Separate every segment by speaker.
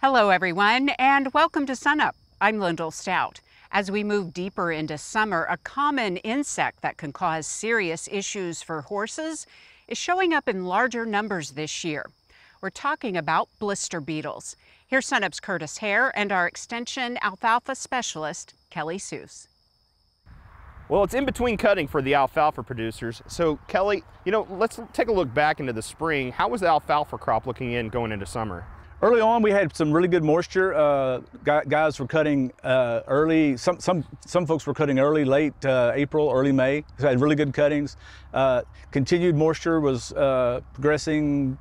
Speaker 1: Hello, everyone, and welcome to Sunup. I'm Lyndall Stout. As we move deeper into summer, a common insect that can cause serious issues for horses is showing up in larger numbers this year. We're talking about blister beetles. Here's Sunup's Kurtis Hair and our Extension alfalfa specialist, Kelly Seuhs.
Speaker 2: Well, it's in between cutting for the alfalfa producers. So, Kelly, you know, let's take a look back into the spring. How was the alfalfa crop looking in going into summer?
Speaker 3: Early on, we had some really good moisture. Uh, guys were cutting uh, early. Some some some folks were cutting early, late uh, April, early May. So had really good cuttings. Uh, continued moisture was uh, progressing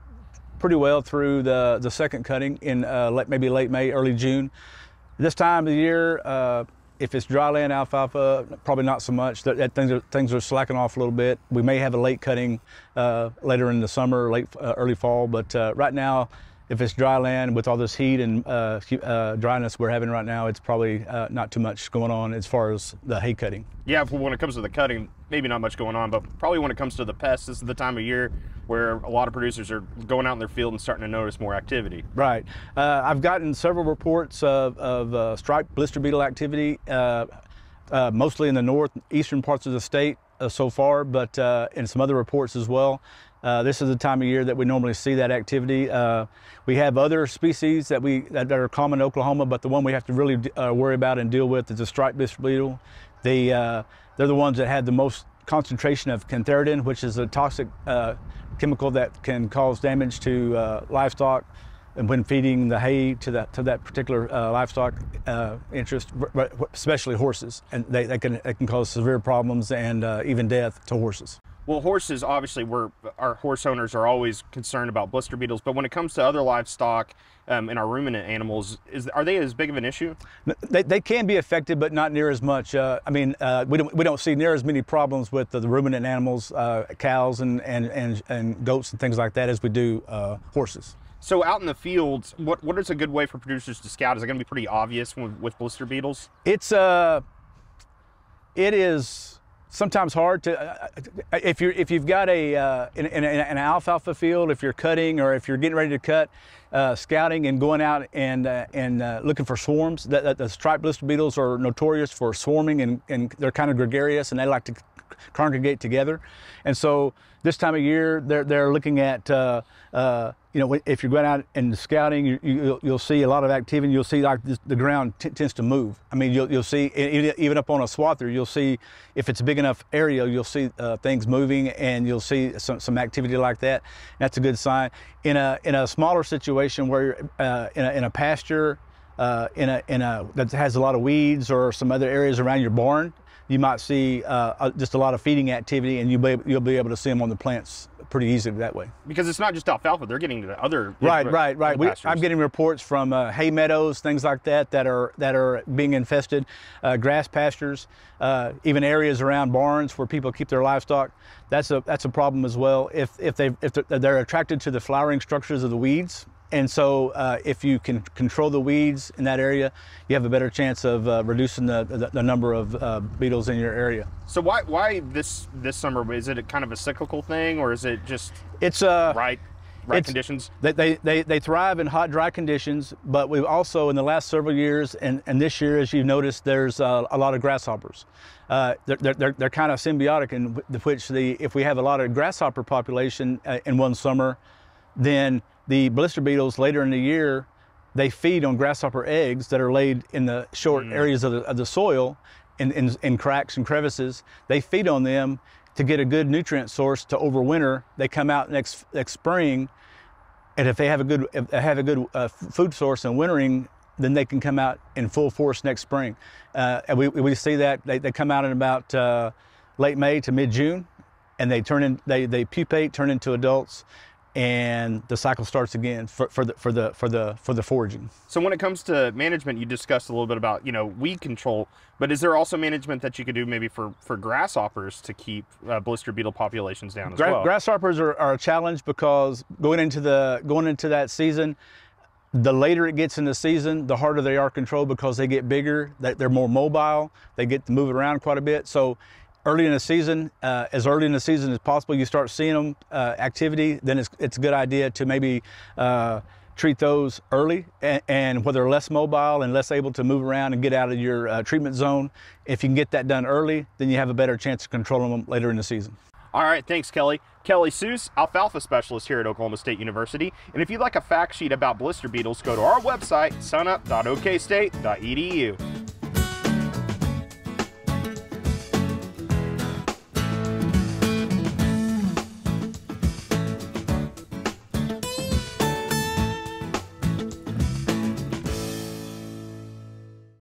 Speaker 3: pretty well through the the second cutting in uh, maybe late May, early June. This time of the year, if it's dryland alfalfa, probably not so much. That, that things, are, things are slacking off a little bit. We may have a late cutting later in the summer, late early fall, but right now if it's dry land with all this heat and uh, uh, dryness we're having right now, it's probably uh, not too much going on as far as the hay cutting.
Speaker 2: Yeah, when it comes to the cutting, maybe not much going on, but probably when it comes to the pests, this is the time of year where a lot of producers are going out in their field and starting to notice more activity.
Speaker 3: Right. Uh, I've gotten several reports of, of uh, striped blister beetle activity, uh, mostly in the northeastern parts of the state so far, but in some other reports as well. Uh, this is the time of year that we normally see that activity. Uh, we have other species that we that, are common in Oklahoma, but the one we have to really uh, worry about and deal with is the striped blister beetle. They uh, they're the ones that have the most concentration of cantharidin, which is a toxic uh, chemical that can cause damage to uh, livestock and when feeding the hay to that to that particular livestock interest, especially horses, and they, they can they can cause severe problems and even death to horses.
Speaker 2: Well, horses, obviously, we're, our horse owners are always concerned about blister beetles, but when it comes to other livestock um, and our ruminant animals, is, are they as big of an issue?
Speaker 3: They, they can be affected, but not near as much. Uh, I mean, uh, we, don't, we don't see near as many problems with the, the ruminant animals, uh, cows and, and, and, and goats and things like that as we do uh, horses.
Speaker 2: So out in the fields, what, what is a good way for producers to scout? Is it going to be pretty obvious with, with blister beetles?
Speaker 3: It's, uh, it is, sometimes hard to uh, uh, if you if you've got a uh, in, in, in, an alfalfa field if you're cutting or if you're getting ready to cut uh, scouting and going out and uh, and uh, looking for swarms that, that, the striped blister beetles are notorious for swarming and, and they're kind of gregarious and they like to congregate together. And so this time of year they're they're looking at you know, if you're going out and scouting, you, will you, see a lot of activity. You'll see like the ground tends to move. I mean, you'll, you'll see even up on a swather, you'll see if it's a big enough area, you'll see uh, things moving and you'll see some, some activity like that. That's a good sign. In a in a smaller situation where uh, in, a, in a pasture, uh, in a in a that has a lot of weeds or some other areas around your barn, you might see uh, just a lot of feeding activity, and be you'll be able to see them on the plants pretty easily that way.
Speaker 2: Because it's not just alfalfa; they're getting to other
Speaker 3: right, right, right. We, I'm getting reports from uh, hay meadows, things like that, that are that are being infested, uh, grass pastures, uh, even areas around barns where people keep their livestock. That's a that's a problem as well. If if they if they're, they're attracted to the flowering structures of the weeds, and so uh, if you can control the weeds in that area, you have a better chance of uh, reducing the, the, the, number of uh, beetles in your area.
Speaker 2: So why why this this summer? Is it a kind of a cyclical thing or is it just
Speaker 3: it's uh,
Speaker 2: right right conditions?
Speaker 3: They, they, they, they thrive in hot, dry conditions, but we've also, in the last several years, and, and this year, as you've noticed, there's uh, a lot of grasshoppers. Uh, they're, they're, they're kind of symbiotic in which the, if we have a lot of grasshopper population uh, in one summer, then the blister beetles later in the year, they feed on grasshopper eggs that are laid in the short mm. areas of the, of the soil in, in, in, cracks and crevices. They feed on them to get a good nutrient source to overwinter. They come out next, next spring, and if they have a good, have a good uh, food source in wintering, then they can come out in full force next spring. Uh, and we, we see that they, they come out in about uh, late May to mid June, and they turn in, they, they pupate, turn into adults, and the cycle starts again for, for the for the for the for the foraging.
Speaker 2: So when it comes to management, you discussed a little bit about you know weed control, but is there also management that you could do maybe for for grasshoppers to keep uh, blister beetle populations down as Gra well?
Speaker 3: Grasshoppers are, are a challenge because going into the going into that season, the later it gets in the season, the harder they are controlled because they get bigger, they're more mobile, they get to move around quite a bit. So early in the season, uh, as early in the season as possible, you start seeing them uh, activity, then it's, it's a good idea to maybe uh, treat those early and, and where they're less mobile and less able to move around and get out of your uh, treatment zone. If you can get that done early, then you have a better chance of controlling them later in the season.
Speaker 2: All right, thanks, Kelly. Kelly Seuhs, alfalfa specialist here at Oklahoma State University. And if you'd like a fact sheet about blister beetles, go to our website, sunup.okstate.edu.